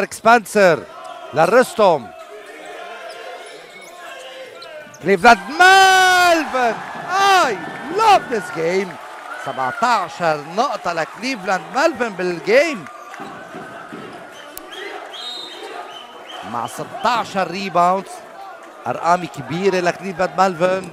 مارك سبانسر للرستم كليفلاند مالفن I love this game 17 نقطة لكليفلاند مالفن بال game مع 16 rebound ارقام كبيرة لكليفلاند مالفن